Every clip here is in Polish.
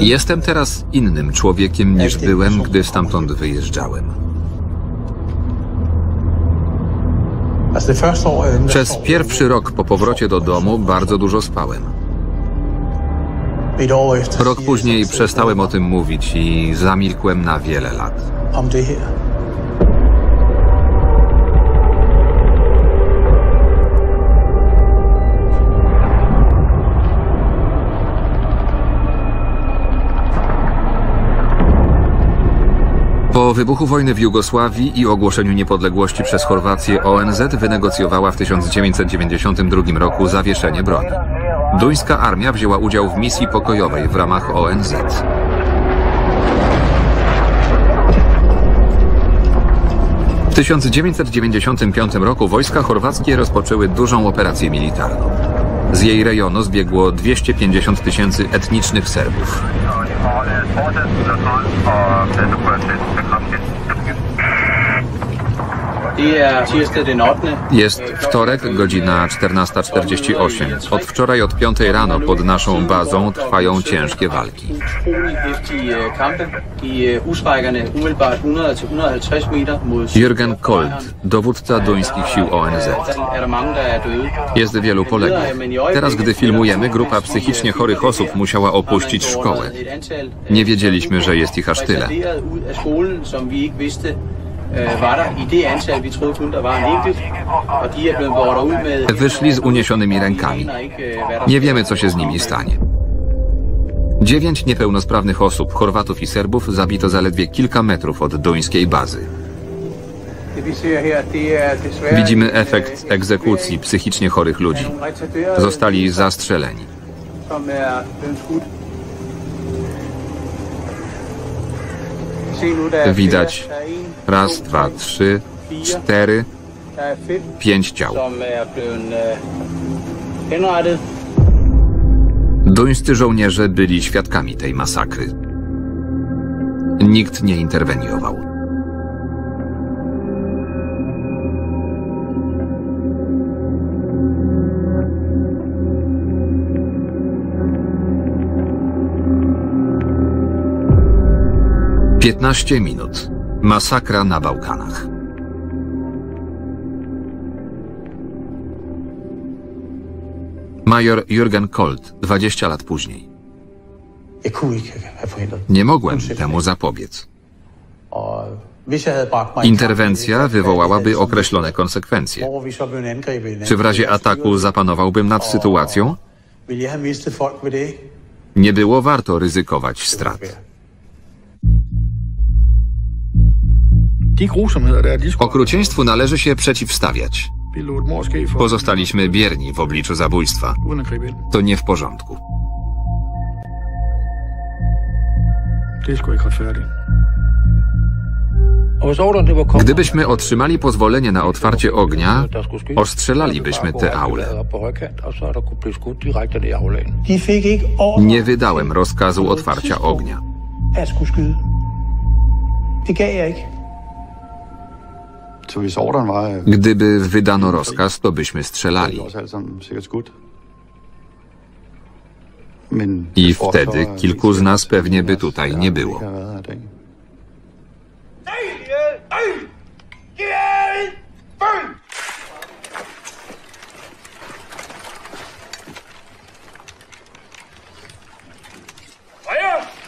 Jestem teraz innym człowiekiem niż byłem, gdy stamtąd wyjeżdżałem. jeg Przez pierwszy rok po powrocie do domu bardzo dużo spałem. Rok później przestałem o tym mówić i zamilkłem na wiele lat. Po wybuchu wojny w Jugosławii i ogłoszeniu niepodległości przez Chorwację ONZ wynegocjowała w 1992 roku zawieszenie broni. Duńska armia wzięła udział w misji pokojowej w ramach ONZ. W 1995 roku wojska chorwackie rozpoczęły dużą operację militarną. Z jej rejonu zbiegło 250 tysięcy etnicznych Serbów. Det er tirsdag den 8. Jest wtorek, godzina 14.48. Od wczoraj od 5 rano pod naszą bazą trwają ciężkie walki. Utrolig heftige øh, kampe i øh, husrækkerne umiddelbart 100-150 meter mod Jürgen Kolt, dowódca duńskich sił ONZ. er er. Jest wielu poległych. Teraz, gdy filmujemy, grupa psychicznie chorych osób musiała opuścić szkołę. Nie wiedzieliśmy, że jest ich aż tyle. Øh, var der i det antal. Vi troede kun, der var en enkelt, og de er blevet båret ud med... Wyszli z uniesionymi rękami. øh, Nie wiemy, co się z nimi stanie. Dziewięć niepełnosprawnych osób, Chorwatów i Serbów, zabito zaledwie kilka metrów od duńskiej bazy. Widzimy efekt egzekucji psychicznie chorych ludzi. Zostali zastrzeleni. Widać raz, dwa, trzy, cztery, er pięć ciał. Duńscy żołnierze byli świadkami tej masakry. Nikt nie interweniował. Piętnaście minut. Masakra na Bałkanach. Major Jürgen Kolt, 20 lat później. Nie mogłem temu zapobiec. Interwencja wywołałaby określone konsekwencje. Czy w razie ataku zapanowałbym nad sytuacją? Nie było warto ryzykować strat. Okrucieństwu należy się przeciwstawiać. Pozostaliśmy bierni w obliczu zabójstwa. To nie w porządku. Er Gdybyśmy otrzymali pozwolenie na otwarcie ognia, ostrzelalibyśmy er og så er Nie wydałem rozkazu otwarcia ognia. Gdyby wydano rozkaz, to byśmy strzelali. Men I wtedy kilku z nas pewnie by tutaj har- nie było været her i dag. Der er forskellige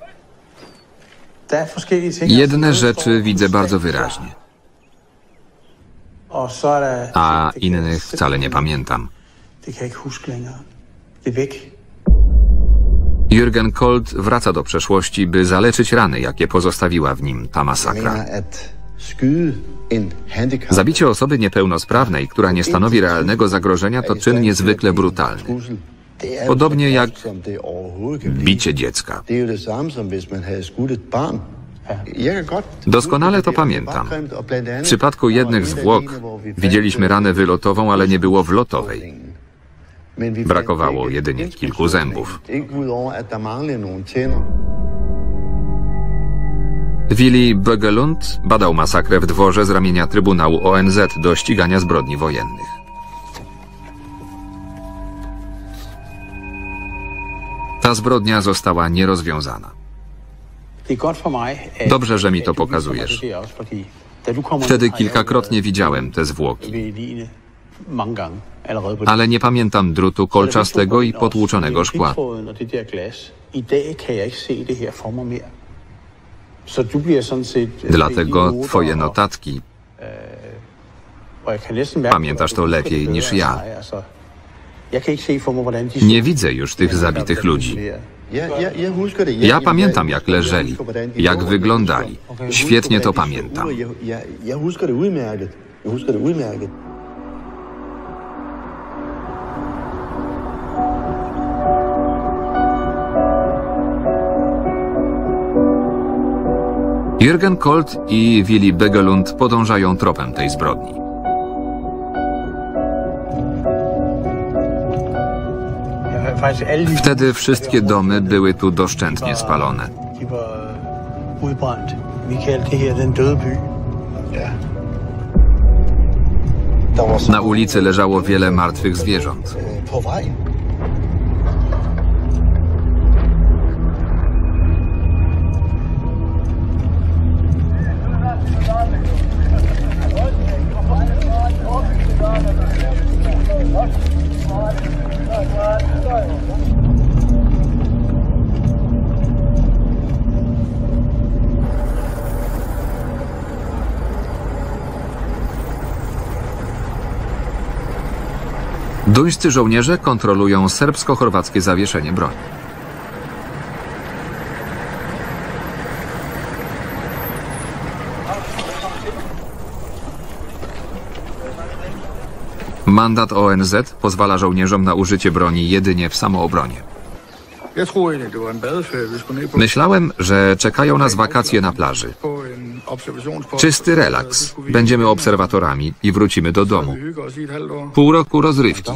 ting. Jedne rzeczy widzę bardzo wyraźnie, a innych wcale nie pamiętam. Jürgen Kolt wraca do przeszłości, by zaleczyć rany, jakie pozostawiła w nim ta masakra. Zabicie osoby niepełnosprawnej, która nie stanowi realnego zagrożenia, to czyn niezwykle brutalny. Podobnie jak bicie dziecka. Doskonale to pamiętam. W przypadku jednych zwłok widzieliśmy ranę wylotową, ale nie było wlotowej. Brakowało jedynie kilku zębów. Willy Bögelund badał masakrę w dworze z ramienia Trybunału ONZ do ścigania zbrodni wojennych. Ta zbrodnia została nierozwiązana. Er Dobrze, że mi to pokazujesz. Wtedy kilkakrotnie widziałem te zwłoki, ale nie pamiętam drutu kolczastego i potłuczonego szkła. Dlatego twoje notatki Pamiętasz to lepiej niż ja. Nie widzę już tych zabitych ludzi. Ja, pamiętam, jak leżeli, jak wyglądali. Świetnie to pamiętam. Jürgen Kolt i Willy Begelund podążają tropem tej zbrodni. Wtedy wszystkie domy były tu doszczętnie spalone. Na ulicy leżało wiele martwych zwierząt. Duńscy żołnierze kontrolują serbsko-chorwackie zawieszenie broni. Mandat ONZ pozwala żołnierzom na użycie broni jedynie w samoobronie. Myślałem, że czekają nas wakacje na plaży. Czysty relaks. Będziemy obserwatorami i wrócimy do domu. Pół roku rozrywki.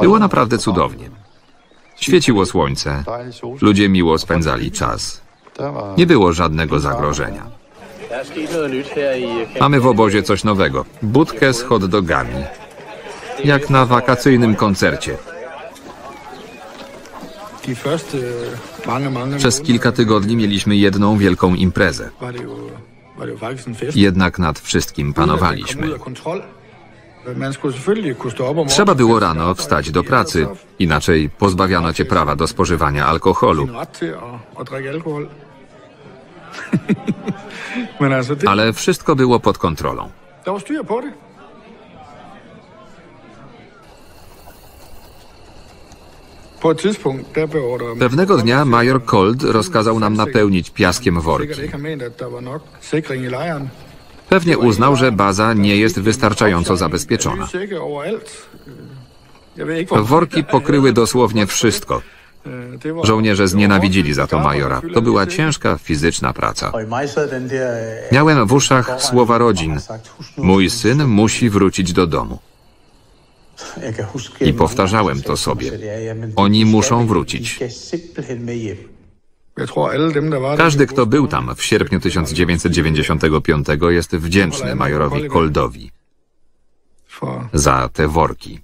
Było naprawdę cudownie. Świeciło słońce. Ludzie miło spędzali czas. Nie było żadnego zagrożenia. Mamy w obozie coś nowego. Budkę z hot dogami. Jak na wakacyjnym koncercie. Przez måneder kilka tygodni mieliśmy jedną wielką imprezę. Jednak nad wszystkim panowaliśmy. morgenen. Trzeba było rano wstać do pracy, inaczej pozbawiano cię prawa do spożywania alkoholu. Ale wszystko było pod kontrolą. der var styr på det. På et tidspunkt, der beordrede Pewnego dnia major Cold rozkazał nam napełnić piaskiem worki. Pewnie uznał, że baza nie jest wystarczająco zabezpieczona. Worki pokryły dosłownie wszystko. Żołnierze znienawidzili za to majora. To była ciężka fizyczna praca. Miałem w uszach słowa rodzin. Mój syn musi wrócić do domu. I powtarzałem to sobie. Oni muszą wrócić. Każdy, kto był tam w sierpniu 1995 jest wdzięczny majorowi Coldowi for za te worki.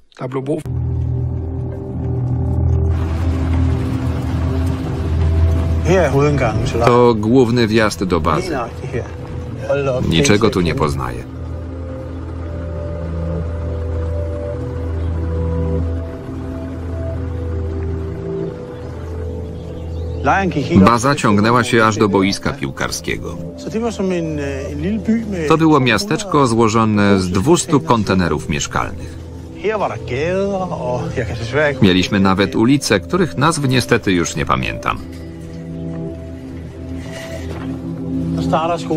To główny wjazd do bazy. Niczego tu nie poznaję. Baza ciągnęła się aż do boiska piłkarskiego. To było miasteczko złożone z 200 kontenerów mieszkalnych. Mieliśmy nawet ulice, których nazw niestety już nie pamiętam.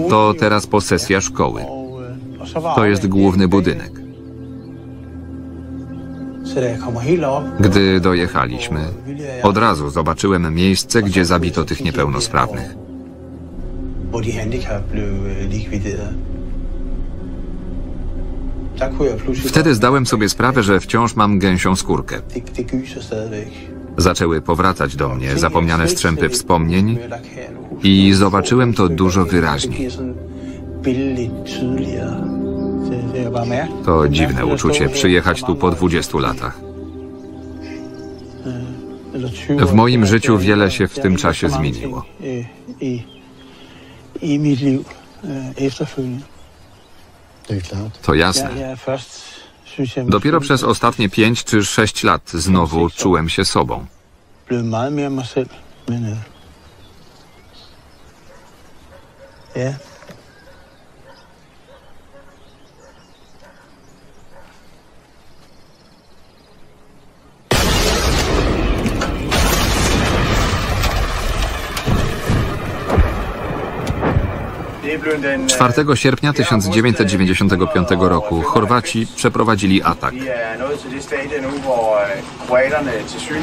To teraz posesja szkoły. To jest główny budynek. Gdy dojechaliśmy, od razu zobaczyłem miejsce, gdzie zabito tych niepełnosprawnych. Wtedy zdałem sobie sprawę, że wciąż mam gęsią skórkę. Zaczęły powracać do mnie zapomniane strzępy wspomnień i zobaczyłem to dużo wyraźniej. To dziwne uczucie przyjechać tu po 20 latach. 20 W moim życiu wiele się w tym czasie zmieniło. klart. To jasne. er Dopiero przez ostatnie pięć czy sześć lat znowu czułem się sobą. 4 sierpnia 1995 roku Chorwaci przeprowadzili atak.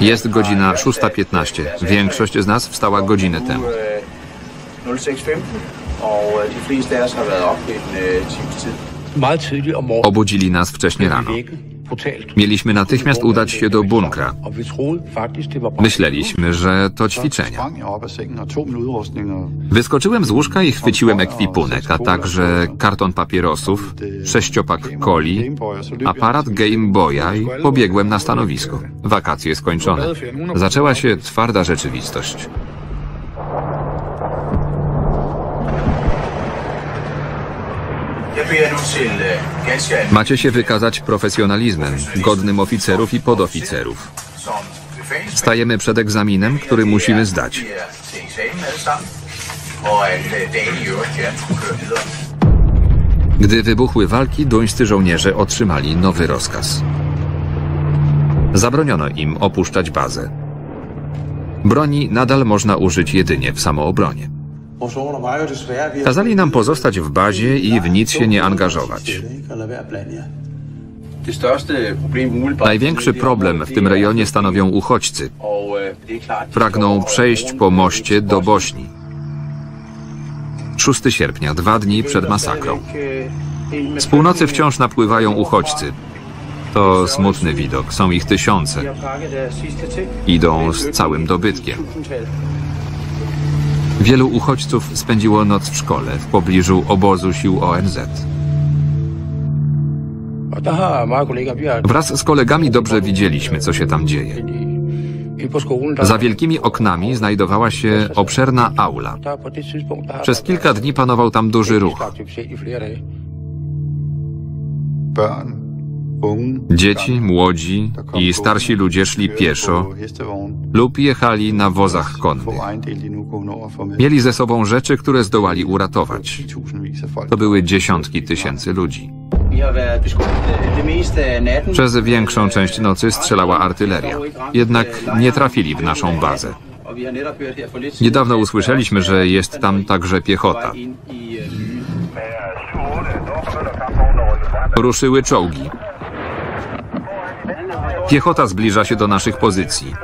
Jest godzina 6.15. Większość z nas wstała godzinę temu. 06.15, og de fleste af os har været op en times tid. Meget tidligt om morgenen Obudzili nas wcześnie rano. Mieliśmy natychmiast udać się do bunkra. Myśleliśmy, że to ćwiczenia. Wyskoczyłem z łóżka i chwyciłem ekwipunek, a także karton papierosów, sześciopak coli, aparat Game Boya i pobiegłem na stanowisko. Wakacje skończone. Zaczęła się twarda rzeczywistość. Macie się wykazać profesjonalizmem, godnym oficerów i podoficerów. Stajemy przed egzaminem, który musimy zdać. Gdy wybuchły walki, duńscy żołnierze otrzymali nowy rozkaz. Zabroniono im opuszczać bazę. Broni nadal można użyć jedynie w samoobronie. Kazali nam pozostać w bazie i w nic się nie angażować. Największy problem w tym rejonie stanowią uchodźcy. Pragną przejść po moście do Bośni. 6 sierpnia, dwa dni przed masakrą. Z północy wciąż napływają uchodźcy. To smutny widok, są ich tysiące. Idą z całym dobytkiem. Wielu uchodźców spędziło noc w szkole w pobliżu obozu sił ONZ. Wraz z kolegami dobrze widzieliśmy, co się tam dzieje. Za wielkimi oknami znajdowała się obszerna aula. Przez kilka dni panował tam duży ruch. Dzieci, młodzi i starsi ludzie szli pieszo lub jechali na wozach konnych. Mieli ze sobą rzeczy, które zdołali uratować. To były dziesiątki tysięcy ludzi. Przez większą część nocy strzelała artyleria. Jednak nie trafili w naszą bazę. Niedawno usłyszeliśmy, że jest tam także piechota. Ruszyły czołgi. Piechota zbliża się do naszych pozycji.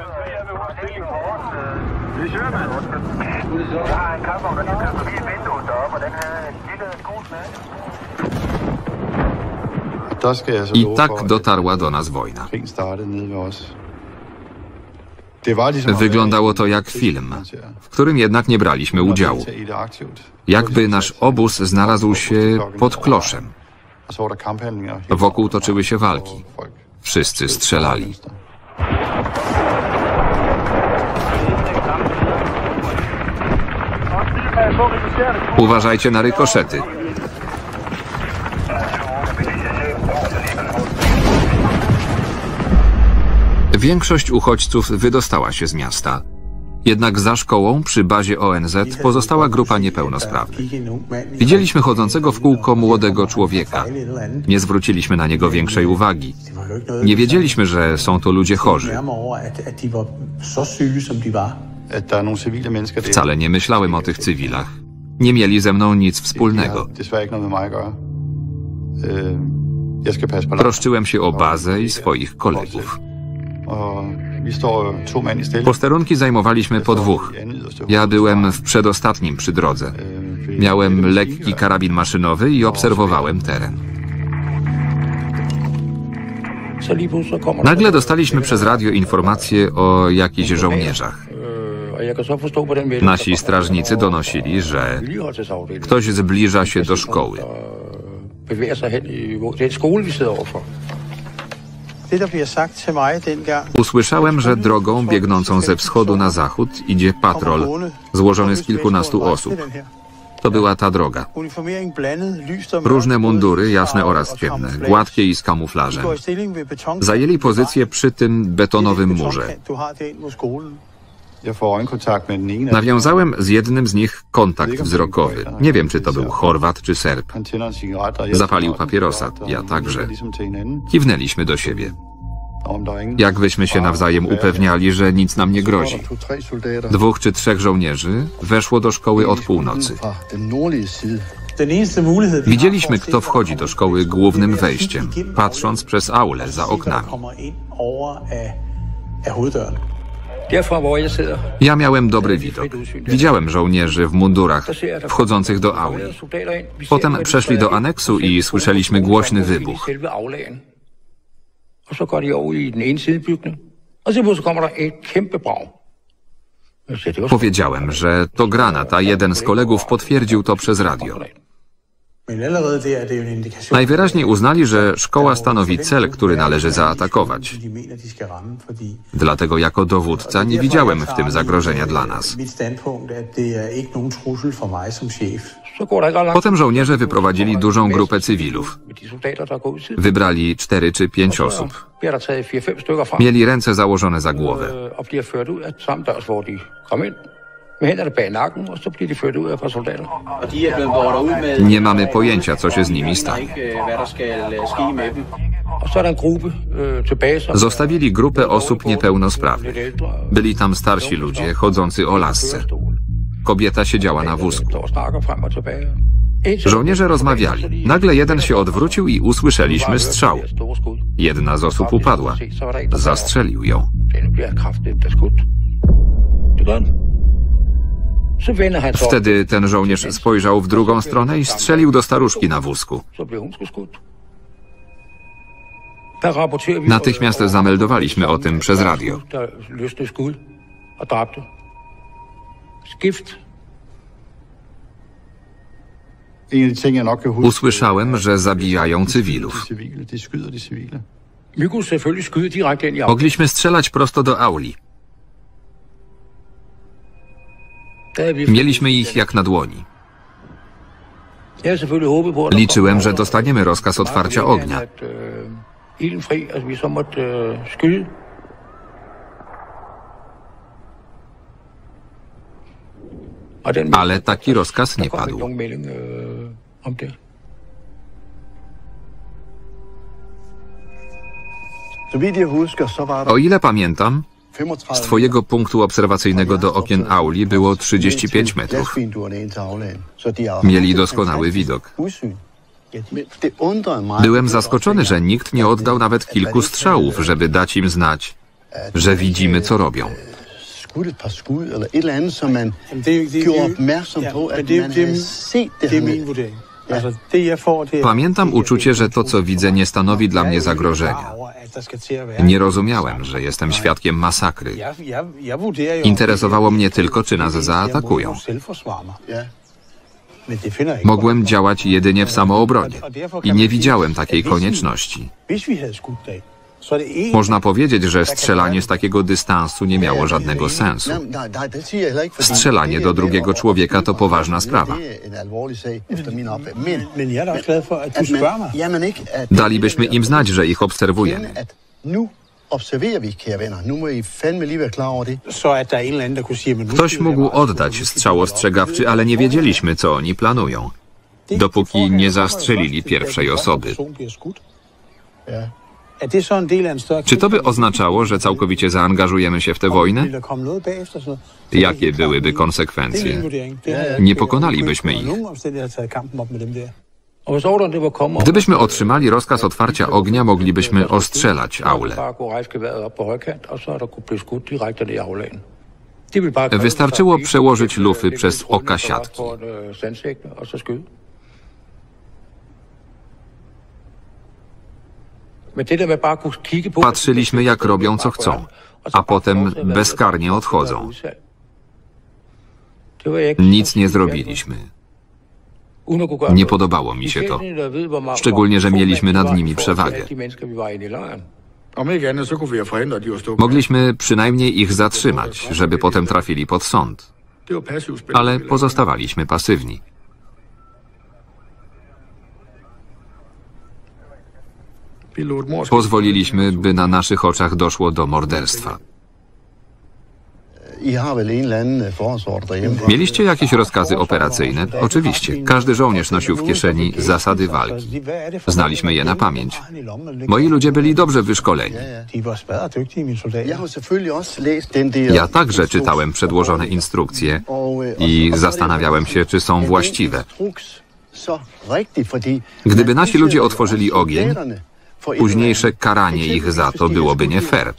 I tak dotarła do nas wojna. Wyglądało to jak film, w którym jednak nie braliśmy udziału. Jakby nasz obóz znalazł się pod kloszem. Wokół toczyły się walki. Wszyscy strzelali. Uważajcie na rykoszety. Większość uchodźców wydostała się z miasta. Jednak za szkołą, przy bazie ONZ, pozostała grupa niepełnosprawnych. Widzieliśmy chodzącego w kółko młodego człowieka. Nie zwróciliśmy na niego większej uwagi. Nie wiedzieliśmy, że są to ludzie chorzy. Wcale nie myślałem o tych cywilach. Nie mieli ze mną nic wspólnego. Troszczyłem się o bazę i swoich kolegów. Posterunki zajmowaliśmy po dwóch. Ja byłem w przedostatnim przy drodze. Miałem lekki karabin maszynowy i obserwowałem teren. Nagle dostaliśmy przez radio informacje o jakichś żołnierzach. Nasi strażnicy donosili, że ktoś zbliża się do szkoły. Usłyszałem, że drogą biegnącą ze wschodu na zachód idzie patrol złożony z kilkunastu osób. To była ta droga. Różne mundury, jasne oraz ciemne, gładkie i z kamuflażem. Zajęli pozycję przy tym betonowym murze. Nawiązałem z jednym z nich kontakt wzrokowy. Nie wiem, czy to był Chorwat czy Serb. Zapalił papierosa, ja także. Kiwnęliśmy do siebie. Jakbyśmy się nawzajem upewniali, że nic nam nie grozi. Dwóch czy trzech żołnierzy weszło do szkoły od północy. Widzieliśmy, kto wchodzi do szkoły głównym wejściem, patrząc przez aulę za oknami. Ja miałem dobry widok. Widziałem żołnierzy w mundurach wchodzących do auli. Potem przeszli do aneksu i słyszeliśmy głośny wybuch. Powiedziałem, że to granat, a jeden z kolegów potwierdził to przez radio. Najwyraźniej uznali, że szkoła stanowi cel, który należy zaatakować. Ramme, fordi Dlatego jako dowódca nie widziałem w tym zagrożenia dla nas. Er Potem żołnierze wyprowadzili dużą grupę cywilów. Wybrali cztery czy pięć osób. Så bliver der taget 4-5 stykker frem. Mieli ręce założone za głowę. Med hænderne bag nakken, og så bliver de ført ud af et par soldater. Og de er blevet bordet ud med... Nie mamy pojęcia, co się z nimi stanie. ikke, øh, hvad der skal øh, ske med dem. Og så er øh, Zostawili grupę osób niepełnosprawnych. ældre. Byli tam starsi ludzie, chodzący o lasce. Kobieta siedziała na wózku. Tilbage. Indtil- Żołnierze rozmawiali. Nagle jeden się odwrócił i usłyszeliśmy strzał. Jedna z osób upadła. Zastrzelił ją. Wtedy ten żołnierz spojrzał w drugą stronę i strzelił do staruszki na wózku. Natychmiast zameldowaliśmy o tym przez radio. Usłyszałem, że zabijają cywilów. Mogliśmy strzelać prosto do auli. Mieliśmy ich jak na dłoni. Liczyłem, że dostaniemy rozkaz otwarcia ognia. Ale taki rozkaz nie padł. O ile pamiętam, 35 z twojego punktu obserwacyjnego do okien auli było 35 metrów. Mieli doskonały widok. Byłem zaskoczony, że nikt nie oddał nawet kilku strzałów, żeby dać im znać, że widzimy, co robią. Skudt et par skud, eller et eller andet, så man Jamen, det, det, gjorde det, opmærksom på, men at det, man det, havde set det det er min vurdering. Pamiętam uczucie, że to, co widzę, nie stanowi dla mnie zagrożenia. Nie rozumiałem, że jestem świadkiem masakry. Interesowało mnie tylko, czy nas zaatakują. Mogłem działać jedynie w samoobronie i nie widziałem takiej konieczności. Można powiedzieć, że strzelanie z takiego dystansu nie miało żadnego sensu. Strzelanie do drugiego człowieka to poważna sprawa. Dalibyśmy im znać, że ich obserwujemy. er Ktoś mógł oddać strzał ostrzegawczy, ale nie wiedzieliśmy, co oni planują. dopóki nie zastrzelili pierwszej osoby. Czy to by oznaczało, że całkowicie zaangażujemy się w tę wojnę? Jakie byłyby konsekwencje? Nie pokonalibyśmy ich. Gdybyśmy otrzymali rozkaz otwarcia ognia, moglibyśmy ostrzelać aulę. bare gå rejsgeværet op på højkant, Patrzyliśmy, jak robią, co chcą, a potem bezkarnie odchodzą. Nic nie zrobiliśmy. Nie podobało mi się to. Szczególnie, że mieliśmy nad nimi przewagę. Mogliśmy przynajmniej ich zatrzymać, żeby potem trafili pod sąd. Ale pozostawaliśmy pasywni. Pozwoliliśmy, by na naszych oczach doszło do morderstwa. Mieliście jakieś rozkazy operacyjne? Oczywiście. Każdy żołnierz nosił w kieszeni zasady walki. Znaliśmy je na pamięć. Moi ludzie byli dobrze wyszkoleni. Ja także czytałem przedłożone instrukcje i zastanawiałem się, czy są właściwe. Gdyby nasi ludzie otworzyli ogień, późniejsze karanie ich za to byłoby nie fair.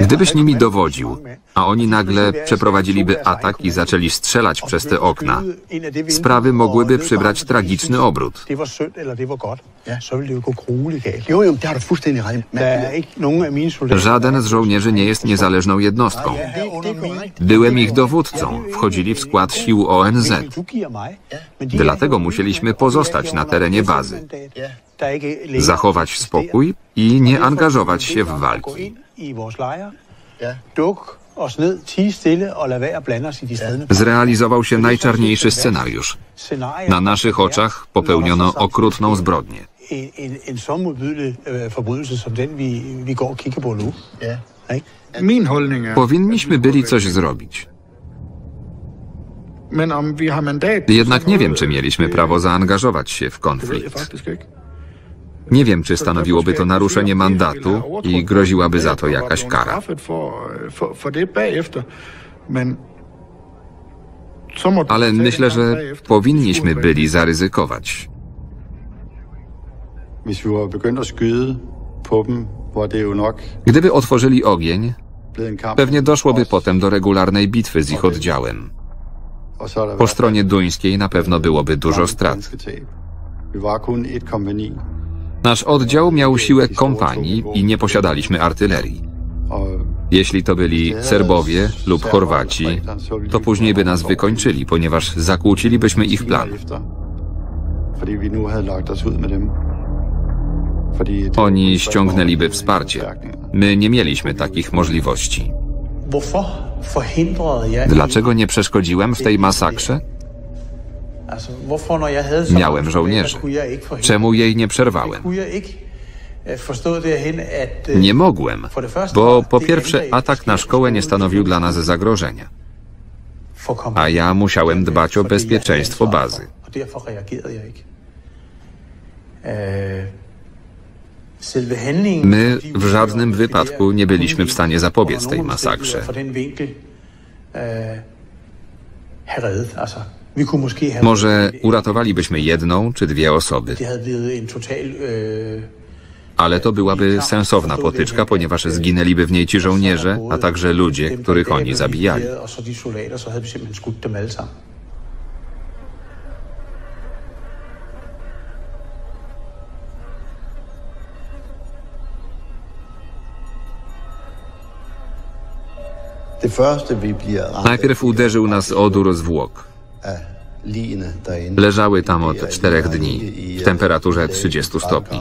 Gdybyś nimi dowodził, a oni nagle przeprowadziliby atak i zaczęli strzelać przez te okna, sprawy mogłyby przybrać tragiczny obrót. Er. Żaden z żołnierzy nie jest niezależną jednostką. er. Byłem ich dowódcą, wchodzili w skład sił ONZ. De Dlatego er- musieliśmy pozostać na terenie bazy. Længere Zachować spokój i nie angażować się w walki. I vores lejre, duk os ned, tige stille og lad være at blande os i de Zrealizował się najczarniejszy scenariusz. Na naszych oczach popełniono okrutną zbrodnię. En, en, en så modbydelig øh, forbrydelse som den, vi, vi går og kigger på nu. Ja. Ikke? Min holdning er... Powinniśmy byli coś zrobić. Jednak nie wiem, czy mieliśmy prawo zaangażować się w konflikt. Nie wiem, czy stanowiłoby to naruszenie mandatu i groziłaby za to jakaś kara. Ale myślę, że powinniśmy byli zaryzykować. Gdyby otworzyli ogień, pewnie doszłoby potem do regularnej bitwy z ich oddziałem. Er Po stronie duńskiej na pewno byłoby dużo strat. Nasz oddział miał siłę kompanii i nie posiadaliśmy artylerii. Jeśli to byli Serbowie lub Chorwaci, to później by nas wykończyli, ponieważ zakłócilibyśmy ich plan. Oni ściągnęliby wsparcie. My nie mieliśmy takich możliwości. Dlaczego nie przeszkodziłem w tej masakrze? Miałem żołnierzy. Czemu jej nie przerwałem? Øh, øh, Nie mogłem, bo po pierwsze atak na szkołę nie stanowił dla nas zagrożenia, a ja musiałem dbać o bezpieczeństwo bazy. Øh, My w żadnym wypadku nie byliśmy w stanie zapobiec tej masakrze. Może uratowalibyśmy jedną czy dwie osoby, ale to byłaby sensowna potyczka, ponieważ zginęliby w niej ci żołnierze, a także ludzie, których oni zabijali. Najpierw uderzył nas odór zwłok. Leżały tam od er czterech dni w temperaturze det er 30 stopni.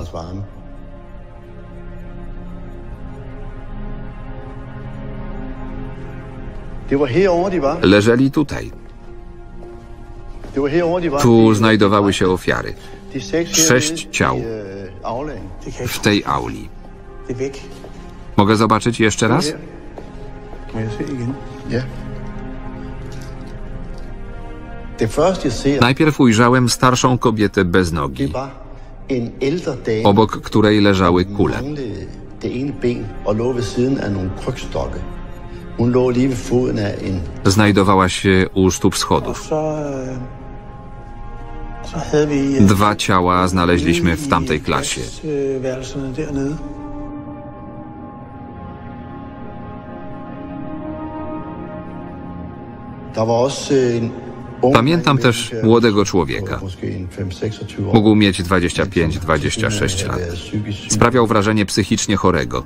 Leżeli tutaj. Tu znajdowały się ofiary. Sześć ciał. jeg W tej auli. Mogę zobaczyć jeszcze raz? Najpierw ujrzałem starszą kobietę bez nogi, obok której leżały kule. Znajdowała się u stóp schodów. Øh, øh, Dwa ciała znaleźliśmy w tamtej klasie. Øh, øh, Pamiętam też øh, młodego człowieka. Måske en 5-26 år. Mógł mieć 25-26 lat. Sprawiał wrażenie psychicznie chorego.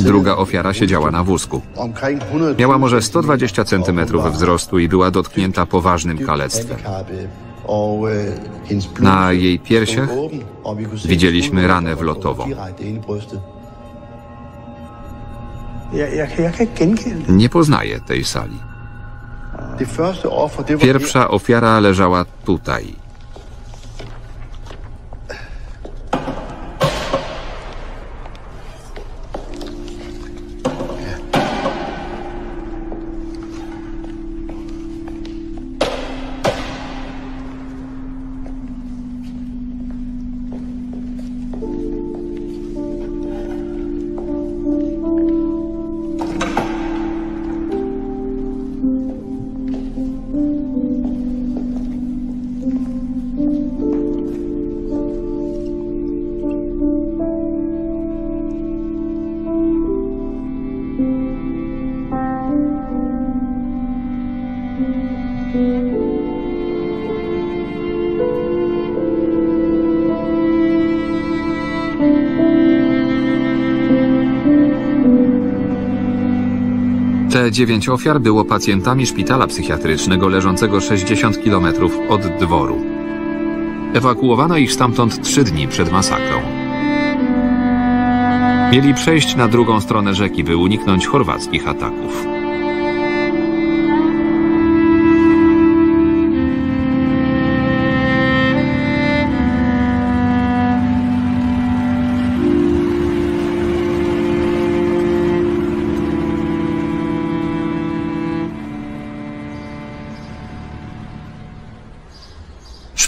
Druga ofiara siedziała na wózku. omkring 100 Miała może 120 cm wzrostu i była dotknięta poważnym kalectwem. øh, Na jej piersiach widzieliśmy ranę wlotową. Nie poznaję tej sali. Pierwsza ofiara leżała tutaj. Te dziewięć ofiar było pacjentami szpitala psychiatrycznego leżącego 60 km od dworu. Ewakuowano ich stamtąd trzy dni przed masakrą. Mieli przejść na drugą stronę rzeki, by uniknąć chorwackich ataków.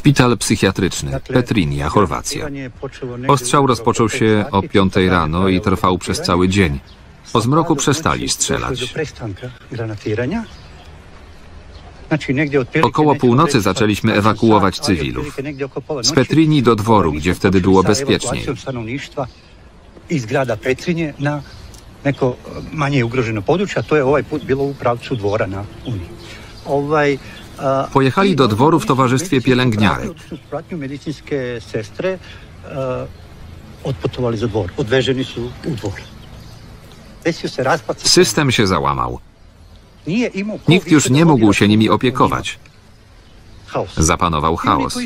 Szpital psychiatryczny, Petrinia, Chorwacja. Ostrzał rozpoczął się o 5 rano i trwał przez cały dzień. Po zmroku przestali strzelać. Około północy zaczęliśmy ewakuować cywilów. Z Petrini do dworu, gdzie wtedy było bezpieczniej. Petrinje na neko manje ugroženo područje, a to je ovaj put bilo u pravcu dvora na Uniji. Ovaj, Pojechali do dworu w towarzystwie pielęgniarek. U raspad sistema. System się załamał. Nikt już nie mógł się nimi opiekować. Zapanował chaos.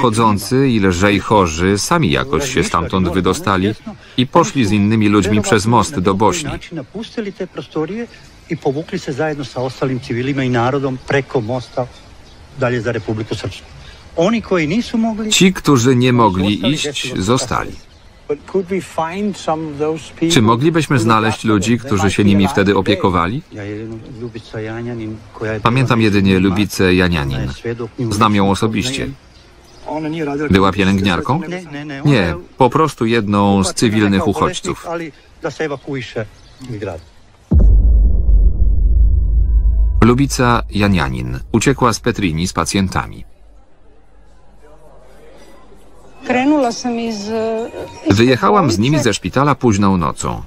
Chodzący i lżej chorzy sami jakoś się stamtąd wydostali i poszli z innymi ludźmi przez most do Bośni. I povukli se zajedno sa ostalim civilima i narodom preko mosta dalje za Republiku Srpsku. Oni koji nisu mogli... Ci, którzy nie mogli iść, zostali. Czy moglibyśmy znaleźć ludzi, którzy się nimi wtedy opiekowali? Pamiętam jedynie Lubicę Janianin. Znam ją osobiście. Była pielęgniarką? Nie, po prostu jedną z cywilnych uchodźców. Lubica Janianin uciekła z Petrini z pacjentami. E, Wyjechałam z nimi ze szpitala późną nocą.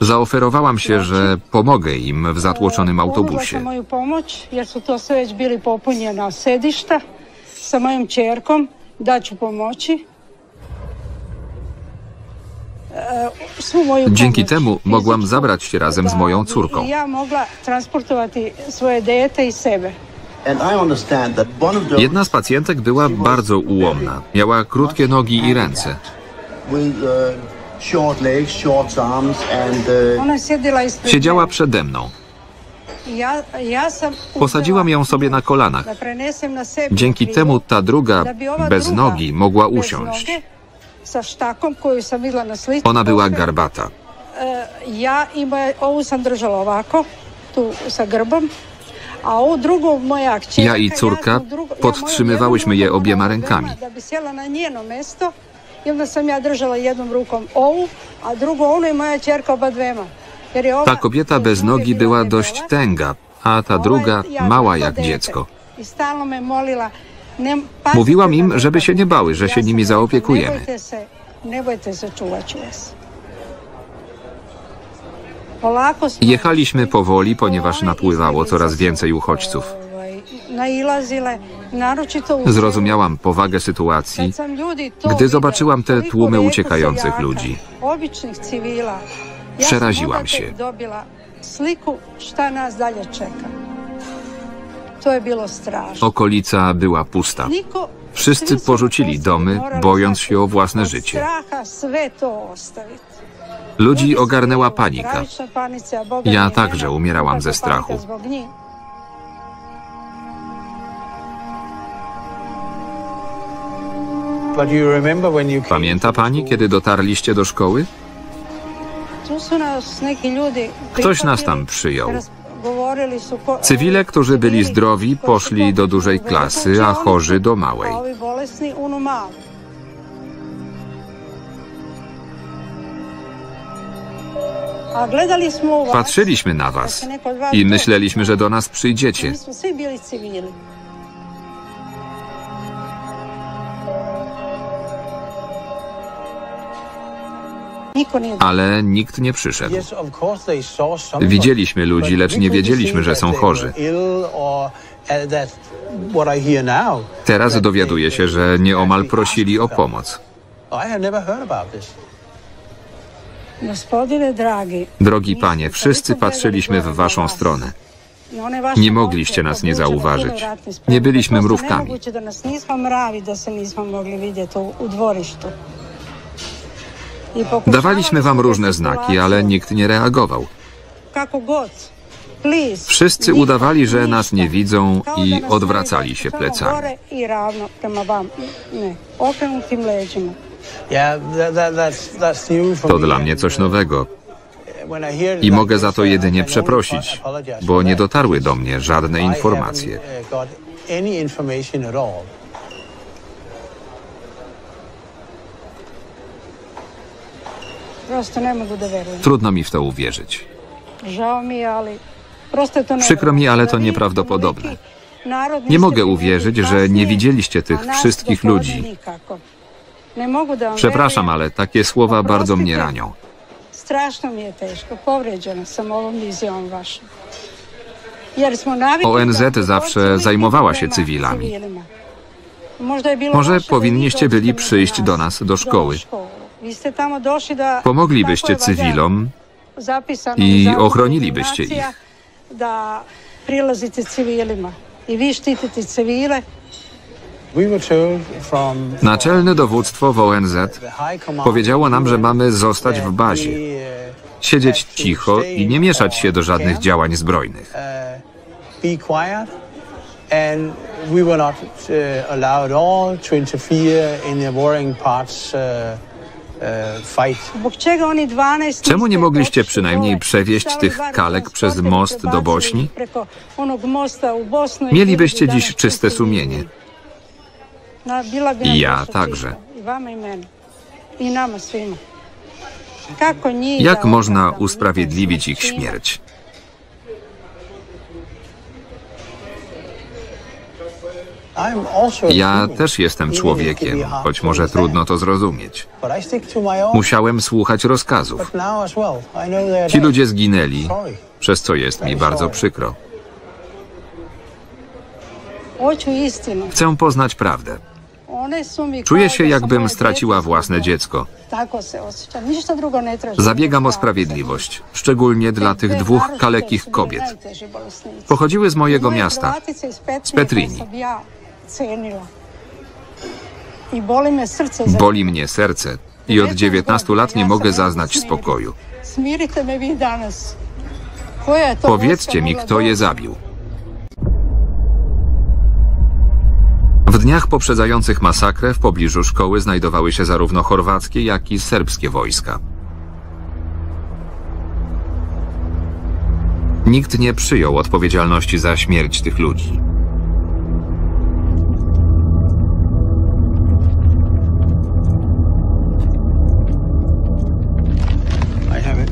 Zaoferowałam się, że pomogę im w zatłoczonym autobusie. sa mojom čerkom, da ću pomoći. Dzięki temu mogłam zabrać się razem z moją córką. Ja mogla transportovati svoje dete i the Jedna z pacjentek była bardzo ułomna. Miała krótkie nogi i ręce. Siedziała przede mną. Posadziłam ją sobie na kolanach. Dzięki temu ta druga, bez nogi, mogła usiąść. Ona była garbata. e, Ja ima, ovu sam držala ovako, tu sa grbom. Ja i córka podtrzymywałyśmy je obiema rękami. Ta kobieta bez nogi była dość tęga, a ta druga mała jak dziecko. I stalno me molila, Mówiłam im, żeby się nie bały, że się nimi zaopiekujemy. Jechaliśmy powoli, ponieważ napływało coraz więcej uchodźców. Zrozumiałam powagę sytuacji, gdy zobaczyłam te tłumy uciekających ludzi. Przeraziłam się. sliku šta nas dalje čeka. To je bilo strašno. Okolica była pusta. Wszyscy porzucili domy, bojąc się o własne życie. Ludzi ogarnęła panika. Ja także umierałam ze strachu. Pamięta pani, kiedy dotarliście do szkoły? Ktoś nas tam przyjął. Cywile, którzy byli zdrowi, poszli do dużej klasy, a chorzy do małej. Patrzyliśmy na was i myśleliśmy, że do nas przyjdziecie. Ale nikt nie przyszedł. Widzieliśmy ludzi, lecz nie wiedzieliśmy, że są chorzy. uh, Teraz dowiaduję się, że nieomal prosili o pomoc. Drogi panie, wszyscy patrzyliśmy w waszą stronę. vaše Nie mogliście nas nie zauważyć. Nie byliśmy mrówkami. Nemoguće da nas nismo mravi, da se nismo mogli vidjeti u, u dvorištu. I pokušavali Dawaliśmy wam różne znaki, ale nikt nie reagował. Wszyscy udawali, że nas nie widzą i odwracali się plecami. To dla mnie coś nowego I mogę za to jedynie przeprosić, bo nie dotarły do mnie żadne informacje. Prosto da verujem. Trudno mi w to uwierzyć. Žao mi ali prosto to Przykro mi, ale to nieprawdopodobne. Nie mogę uwierzyć, że nie widzieliście tych wszystkich ludzi. Przepraszam, ale takie słowa bardzo mnie ranią. Strašno mi je teško, povrijeđena sam ovom izjavom vašom. ONZ zawsze zajmowała się cywilami. Może powinniście byli przyjść do nas, do szkoły. Pomoglibyście valjda cywilom i ochronilibyście ich. Naczelne dowództwo w ONZ powiedziało nam, że mamy zostać w bazie, uh, siedzieć cicho i nie mieszać się do żadnych działań zbrojnych. uh, and we were not uh, allowed at all to interfere in the warring parts Czemu nie mogliście przynajmniej przewieźć tych kalek przez most do Bośni? Mielibyście dziś czyste sumienie. I ja także. Jak można usprawiedliwić ich śmierć? I'm also a Ja też jestem człowiekiem, choć może trudno to zrozumieć. Musiałem słuchać rozkazów. Ci ludzie zginęli, przez co jest mi bardzo przykro. Chcę poznać prawdę. Czuję się, jakbym straciła własne izgubila. dziecko. Tražim. Zabiegam o Samo sprawiedliwość, szczególnie dla tych dwóch kalekich kobiet. Pochodziły z mojego Moje miasta, z Petrinji. koje sam ja cenila. I boli mnie serce i od 19 lat nie mogę zaznać spokoju. Powiedzcie mi, kto je zabił. W dniach poprzedzających masakrę w pobliżu szkoły znajdowały się zarówno chorwackie, jak i serbskie wojska. Nikt nie przyjął odpowiedzialności za śmierć tych ludzi.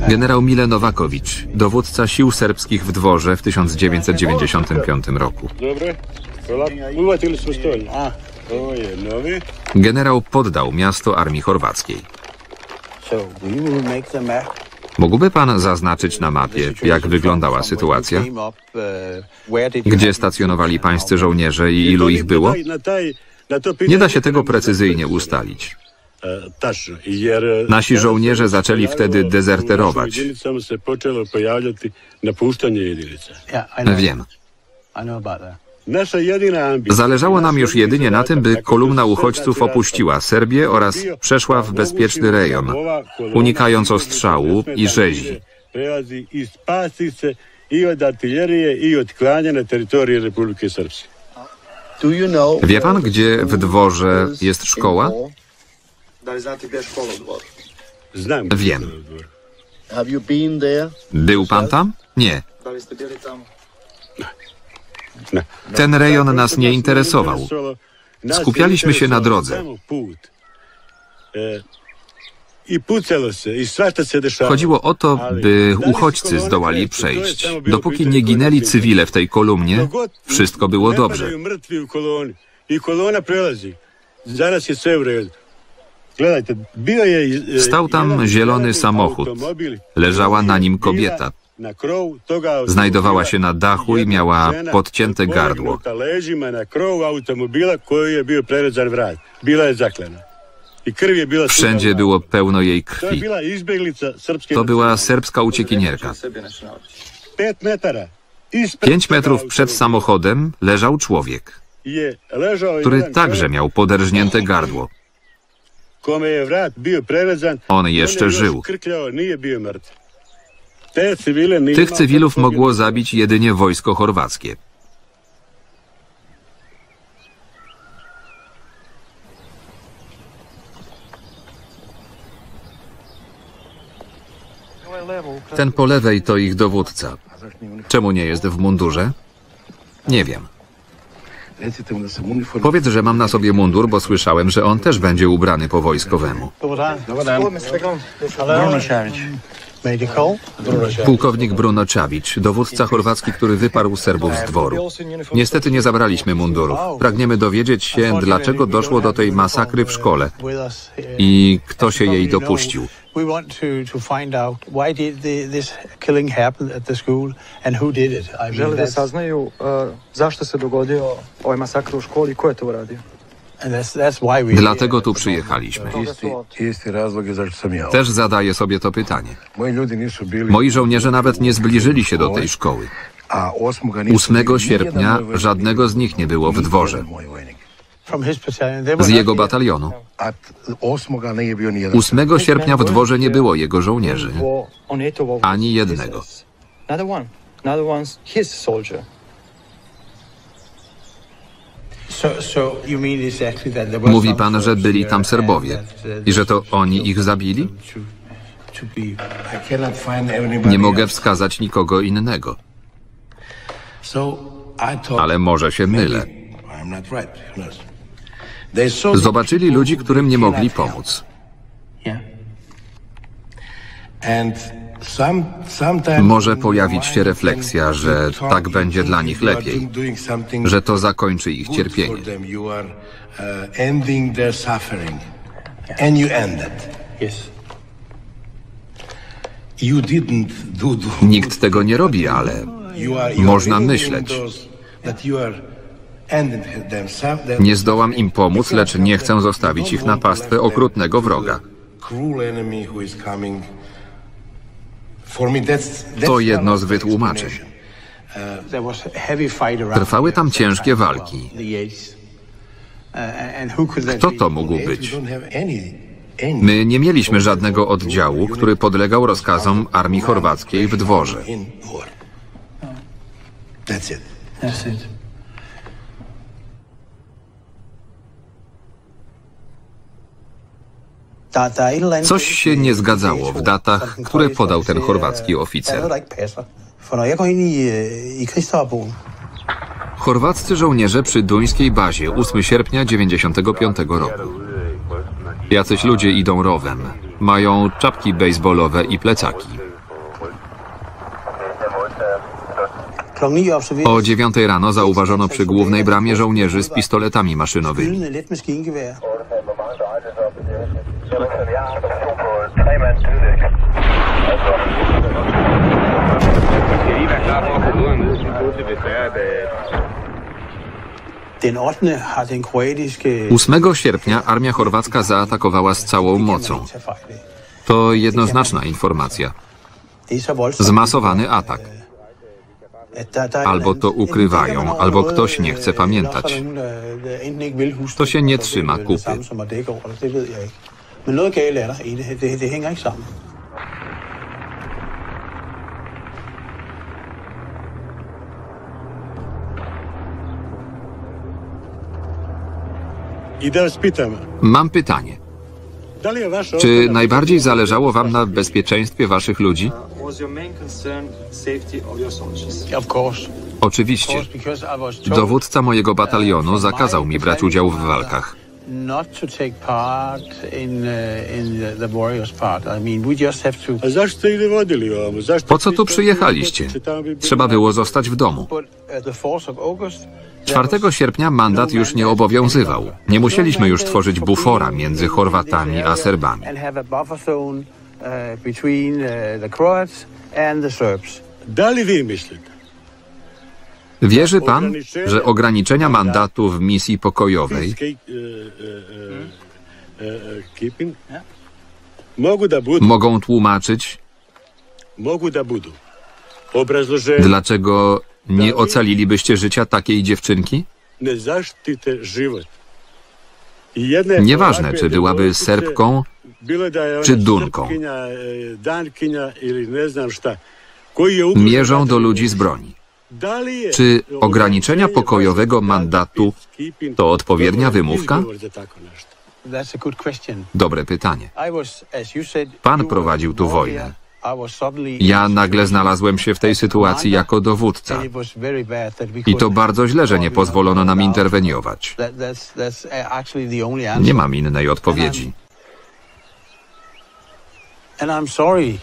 Generał Mile Nowakowicz, dowódca sił serbskich w dworze w 1995 roku. Dobro, Generał poddał miasto armii chorwackiej. Mógłby pan zaznaczyć na mapie, jak wyglądała sytuacja? Gdzie stacjonowali pańscy żołnierze i ilu ich było? Nie da się tego precyzyjnie ustalić. E, e, Nasi żołnierze zaczęli wtedy dezerterować. Wiem. Zależało nam już jedynie na tym, by kolumna uchodźców opuściła Serbię oraz przeszła w bezpieczny rejon, unikając ostrzału i rzezi. I od artylerii, i na terytorium Republiki Srpskiej. Wie pan, gdzie w dworze jest szkoła? Znam. Wiem. Był pan tam? Nie. Ten rejon nas nie interesował. Skupialiśmy się na drodze. Chodziło o to, by uchodźcy zdołali przejść. Dopóki nie ginęli cywile w tej kolumnie, wszystko było dobrze. Stał tam zielony samochód. Leżała na nim kobieta. Znajdowała się na dachu i miała podcięte gardło. Wszędzie było pełno jej krwi. To była serbska uciekinierka. Pięć metrów przed samochodem leżał człowiek, który także miał poderżnięte gardło. On jeszcze żył. Tych cywilów mogło zabić jedynie wojsko chorwackie. Ten po lewej to ich dowódca. Czemu nie jest w mundurze? Nie wiem. Powiedz, że mam na sobie mundur, bo słyszałem, że on też będzie ubrany po wojskowemu. Pułkownik Bruno Czawicz, dowódca chorwacki, który wyparł Serbów z dworu. Niestety nie zabraliśmy mundurów. Pragniemy dowiedzieć się, dlaczego doszło do tej masakry w szkole i kto się jej dopuścił. We want to, to find out why did the, this killing happen at the school and who did it. I mean, Žele da saznaju uh, zašto se dogodio ovaj masakr u školi i ko je to uradio. Dlatego tu przyjechaliśmy. Też zadaję sobie to pytanie. Moi żołnierze nawet nie zbliżyli się do tej szkoły. A osmoga nisu 8 bili sierpnia żadnego z nich nie było w dworze. Z jego batalionu. A t- osmoga nije bio nijedan. 8 sierpnia w dworze nie było jego żołnierzy. Ani jednego. Mówi pan, że byli tam Serbowie i że to oni ich zabili? Nie mogę wskazać nikogo innego, ale może się mylę. Zobaczyli ludzi, którym nie mogli pomóc. Może pojawić się refleksja, że tak będzie dla nich lepiej, że to zakończy ich cierpienie. uh, Nikt tego nie robi, ale Można myśleć. nie zdołam im pomóc, lecz nie chcę zostawić ich na pastwę okrutnego wroga. To jedno z wytłumaczeń. Trwały tam ciężkie walki. about the 80s. Uh, Kto to mógł być? My nie mieliśmy żadnego oddziału, który podlegał rozkazom armii chorwackiej w dworze. That's it. That's it. Der, der er et eller andet Coś się nie zgadzało w datach, które podał ten chorwacki er oficer. Kristofferbogen, Chorwaccy żołnierze przy duńskiej bazie 8 sierpnia 95 roku. Jacyś ludzie idą rowem. Mają czapki baseballowe i plecaki. klokken 9 observerer O 9 rano zauważono przy głównej bramie żołnierzy z pistoletami maszynowymi. 8. har den kroatiske 8 sierpnia armia chorwacka zaatakowała z całą mocą. To jednoznaczna informacja. Er. Zmasowany atak. Albo to ukrywają, albo ktoś nie chce pamiętać. To się nie trzyma kupy. Men noget galt er der i det. Det, det hænger ikke sammen. Mam pytanie. Czy najbardziej zależało wam na bezpieczeństwie waszych ludzi? Course. Oczywiście. Dowódca mojego batalionu zakazał mi brać udziału w walkach. Not to take part in, uh, in the, the warriors part. I mean, we just have to... A zašto ste ih vodili ovamo? Zašto Po co tu przyjechaliście? Trzeba było zostać w domu. But at the 4th of August, 4 sierpnia mandat już nie obowiązywał. Nie musieliśmy już tworzyć bufora między Chorwatami a Serbami. and have Wierzy pan, że ograniczenia mandatu w misji pokojowej e, e, e, mogą tłumaczyć, dlaczego nie ocalilibyście życia takiej dziewczynki? Nieważne, czy byłaby Serbką, czy Dunką. Mierzą do ludzi z broni. Czy ograniczenia pokojowego mandatu to odpowiednia wymówka? Dobre pytanie. Pan prowadził tu wojnę. Ja nagle znalazłem się w tej sytuacji jako dowódca. I to bardzo źle, że nie pozwolono nam interweniować. Nie mam innej odpowiedzi.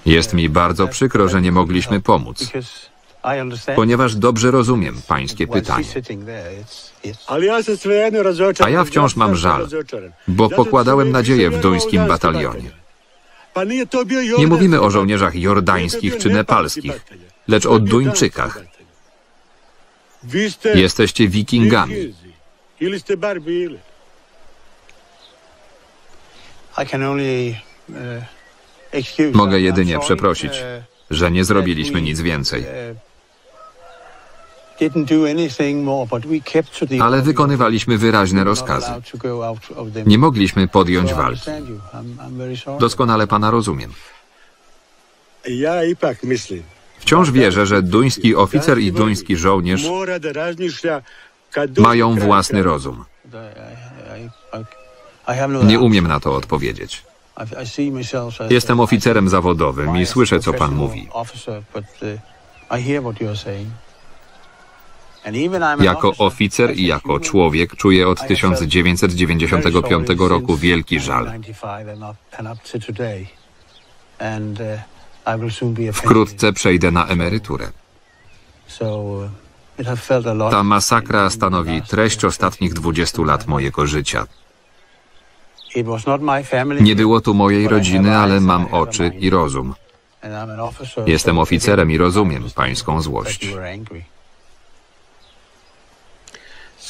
Jest mi bardzo przykro, że nie mogliśmy pomóc, ponieważ dobrze rozumiem pańskie pytanie. A ja wciąż mam żal, bo pokładałem nadzieję w duńskim batalionie. Nie mówimy o żołnierzach jordańskich czy nepalski nepalskich, lecz o Duńczykach. Jesteście wikingami. Uh. Mogę jedynie przeprosić, uh, że nie zrobiliśmy nic więcej. uh, didn't do anything more, but we kept to the Ale wykonywaliśmy wyraźne rozkazy. Nie mogliśmy podjąć walki. Doskonale pana rozumiem. Mislim. Wciąż wierzę, że duński oficer i duński żołnierz mają własny rozum. No Nie umiem na to odpowiedzieć. Jestem oficerem zawodowym i słyszę, co pan mówi. Jako oficer i jako człowiek czuję od 1995 roku wielki żal. Wkrótce przejdę na emeryturę. Ta masakra stanowi treść ostatnich 20 lat mojego życia. Nie było tu mojej rodziny, ale mam oczy i rozum. Jestem oficerem i rozumiem pańską złość. Sad mi je ponešto jasnije.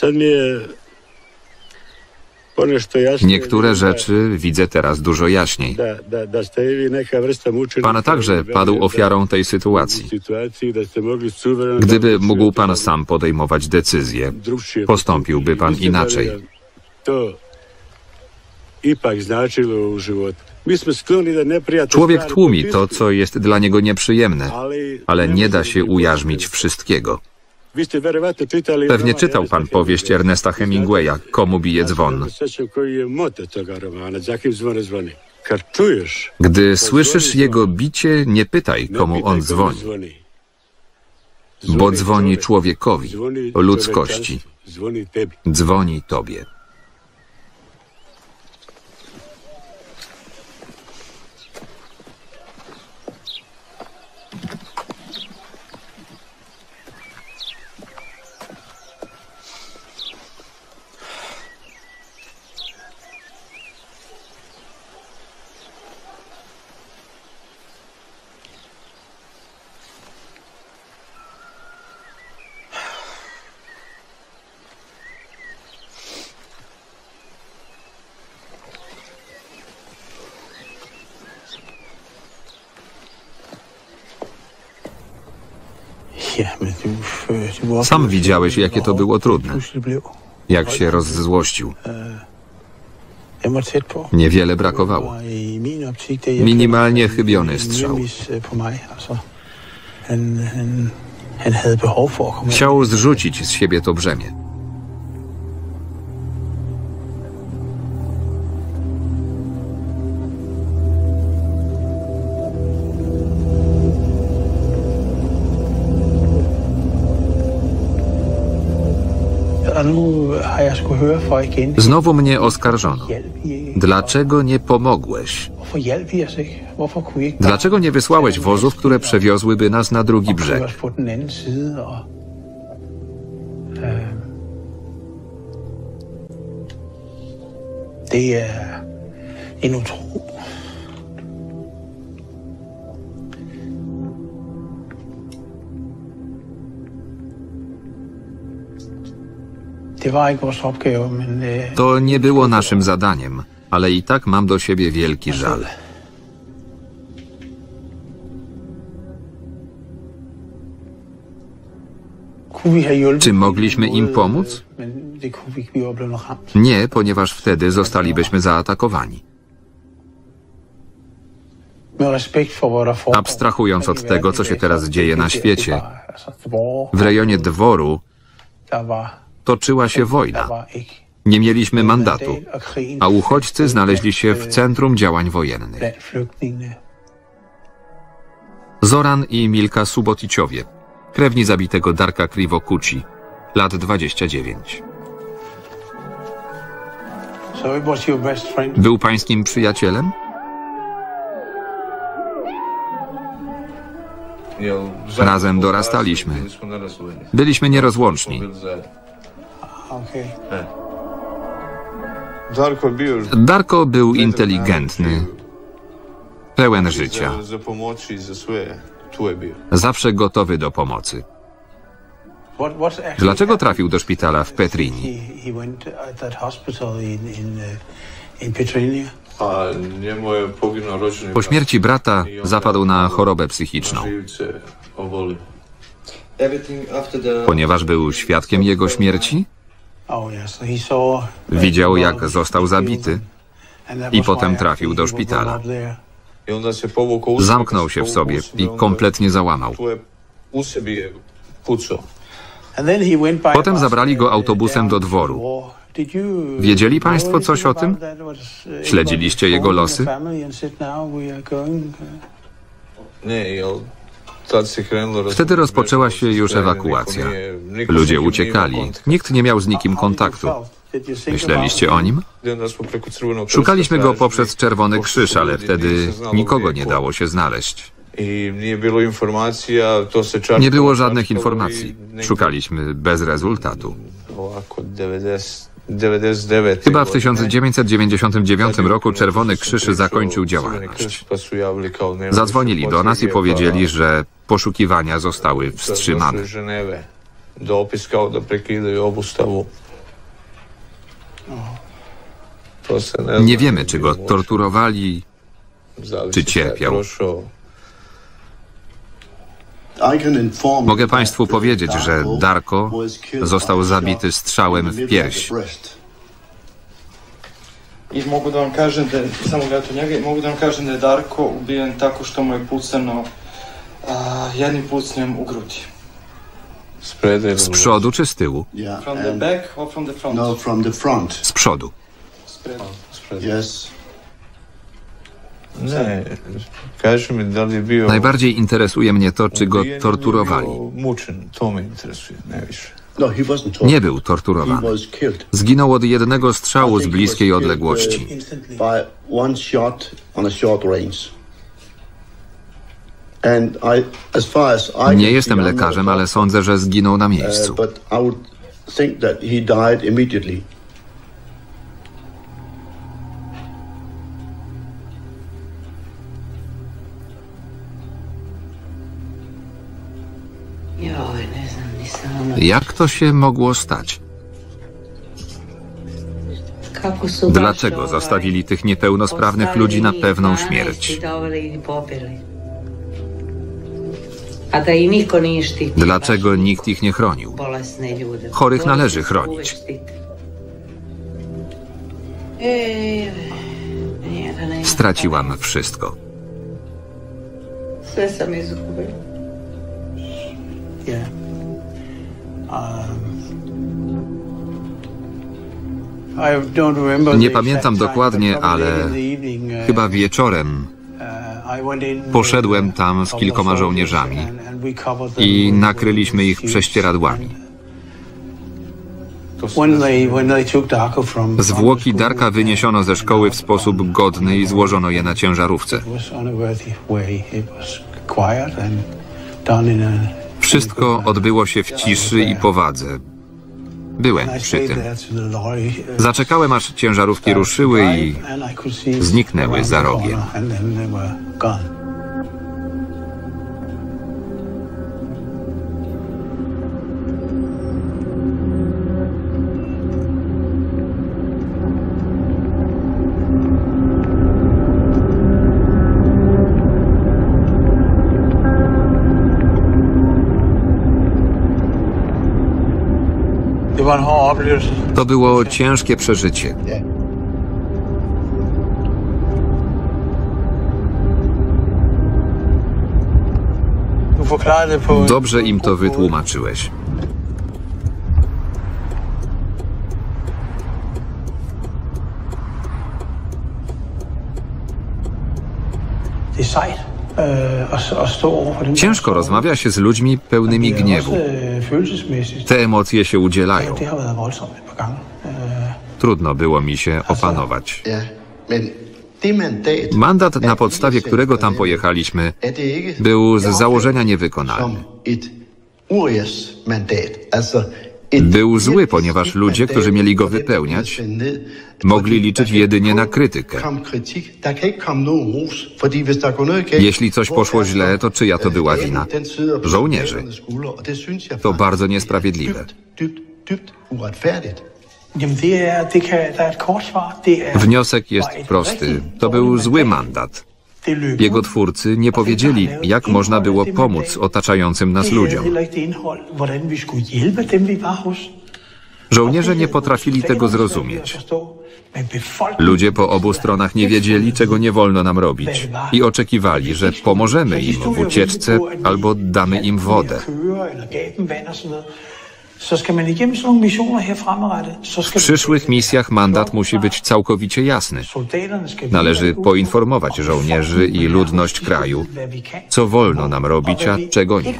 Niektóre rzeczy widzę teraz dużo jaśniej. Pan także padł ofiarą tej sytuacji. Gdyby mógł pan sam podejmować decyzje, postąpiłby pan inaczej. Człowiek tłumi to, co jest dla niego nieprzyjemne, ale nie da się ujarzmić wszystkiego. Pewnie czytał pan powieść. Ernesta Hemingwaya, Komu bije dzwon. Gdy słyszysz jego bicie, nie pytaj, ne komu on dzwoni, bo dzwoni człowiekowi, ludzkości, dzwoni tobie. Sam widziałeś, jakie to było trudne. Jak się rozzłościł. Niewiele brakowało. Er Minimalnie chybiony strzał. Øh. Chciał zrzucić z siebie to brzemię. Znowu mnie oskarżono. Dlaczego nie pomogłeś? Dlaczego nie wysłałeś wozów, które przewiozłyby nas na drugi brzeg? det er en utro. To nie było naszym zadaniem, ale i tak mam do siebie wielki żal. Czy mogliśmy im pomóc? øh, ramt. Nie, ponieważ wtedy zostalibyśmy zaatakowani. Foregår. Abstrahując od tego, co się teraz dzieje na świecie, w rejonie dworu toczyła się wojna. Nie mieliśmy mandatu, a uchodźcy znaleźli się w centrum działań wojennych. Zoran i Milka Suboticiowie, krewni zabitego Darka Krivokuci, lat 29. So it was your best friend. Był pańskim przyjacielem? Razem dorastaliśmy. Byliśmy nierozłączni. Okay. Darko był inteligentny, pełen życia, zawsze gotowy do pomocy. Dlaczego trafił do szpitala w Petrini? Uh, Po śmierci brata zapadł na chorobę psychiczną. Ponieważ był świadkiem jego śmierci, Oh, widział jak został zabity i potem trafił do szpitala. zamknął się w sobie i kompletnie załamał. Potem zabrali go autobusem do dworu. you Wiedzieli państwo coś o tym? uh, Śledziliście jego losy? The family and said, "Now we are going, uh, Ne, jel tad se krenulo... Wtedy rozpoczęła się już ewakuacja. Ludzie uciekali. Nikt nie miał z nikim kontaktu. Myśleliście o nim? Szukaliśmy go poprzez Czerwony Krzyż, ale wtedy nikogo nie dało się znaleźć. Nie było żadnych informacji. Szukaliśmy bez rezultatu. Ovako, 90, 99. Chyba w godine 1999 roku Czerwony Krzyż zakończył działalność. Zadzwonili do nas i powiedzieli, że poszukiwania zostały wstrzymane. Nie wiemy, czy go torturowali, czy cierpiał. Mogę państwu powiedzieć, że Darko został zabity strzałem w pierś. što mu je pucano a, jednim pucnjem u grudi. Spred ili Z przodu czy z tyłu? From the back or from the front? No, from the front. Z przodu. Yes. Ne, kaži mi da li je bio... Najbardziej interesuje mnie to, czy go torturowali. No. Nie był torturowany. Zginął od jednego strzału z bliskiej odległości. uh, Nie jestem lekarzem, ale sądzę, że zginął na uh, miejscu. Jak to się mogło stać? Dlaczego zostawili tych niepełnosprawnych ludzi na pewną njih 12 śmierć? Dlaczego nikt ich nie chronił? Chorych należy chronić. Straciłam wszystko. Yeah. Nie pamiętam dokładnie, ale chyba wieczorem poszedłem tam z kilkoma żołnierzami i nakryliśmy ich prześcieradłami. Zwłoki Darka wyniesiono ze szkoły w sposób godny i złożono je na ciężarówce. Wszystko odbyło się w ciszy i powadze. Byłem przy tym. Zaczekałem aż ciężarówki ruszyły i zniknęły za rogiem. To było ciężkie przeżycie. Dobrze im to wytłumaczyłeś. Dem. Ciężko rozmawia się z ludźmi pełnymi Det er gniewu. Te emocje się udzielają. Øh, Trudno było mi się opanować. Mandat na podstawie którego tam pojechaliśmy, er był z założenia niewykonalny. Był zły, ponieważ ludzie, którzy mieli go wypełniać, mogli liczyć jedynie na krytykę. Jeśli coś poszło źle, to czyja to była wina? Żołnierzy. To bardzo niesprawiedliwe. Wniosek jest prosty. To był zły mandat. Jego twórcy nie powiedzieli, jak można było pomóc otaczającym nas ludziom. Żołnierze nie potrafili tego zrozumieć. Ludzie po obu stronach nie wiedzieli, czego nie wolno nam robić i oczekiwali, że pomożemy im w ucieczce albo damy im wodę. W przyszłych misjach mandat musi być całkowicie jasny. Należy poinformować żołnierzy i ludność kraju, co wolno nam robić, a czego nie.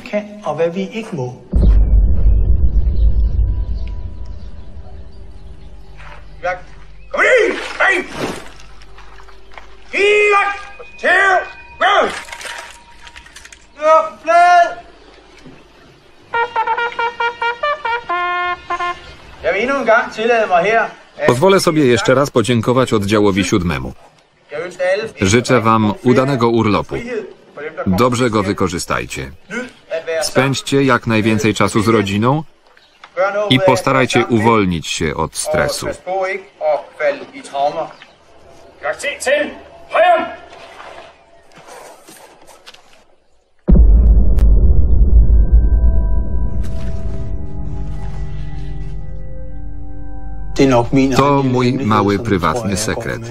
Pozwolę sobie jeszcze raz podziękować oddziałowi siódmemu. Życzę Wam udanego urlopu. Dobrze go wykorzystajcie. Spędźcie jak najwięcej czasu z rodziną i postarajcie uwolnić się od stresu. To mój mały prywatny sekret.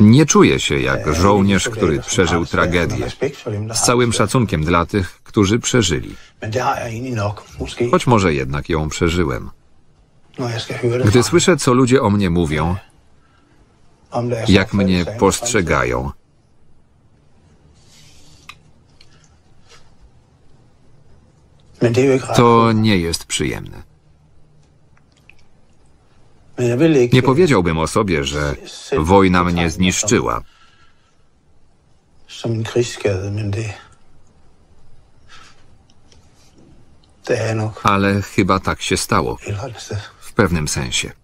Nie czuję się jak żołnierz, który przeżył tragedię. Z całym szacunkiem dla tych, którzy przeżyli. Choć może jednak ją przeżyłem. Gdy słyszę, co ludzie o mnie mówią, jak mnie postrzegają, Men det er jo ikke ret. To nie jest przyjemne. Nie powiedziałbym o sobie, że wojna mnie zniszczyła. ale chyba tak się stało, w pewnym sensie.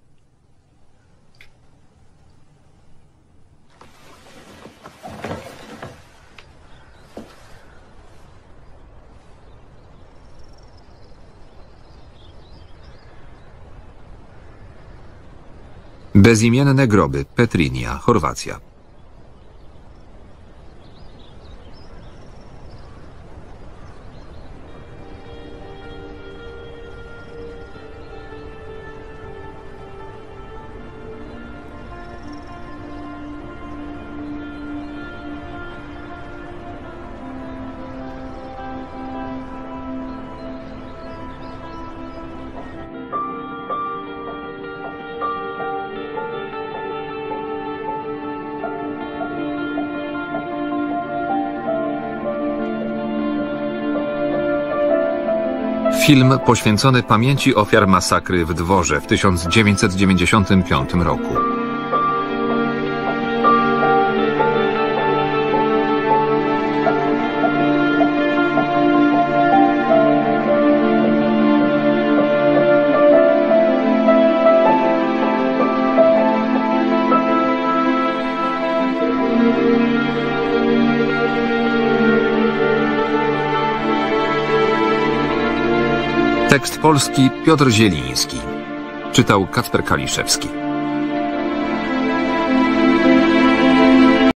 Bezimienne groby, Petrinia, Chorwacja. Film poświęcony pamięci ofiar masakry w Dworze w 1995 roku. Polski Piotr Zieliński. Czytał Kacper Kaliszewski.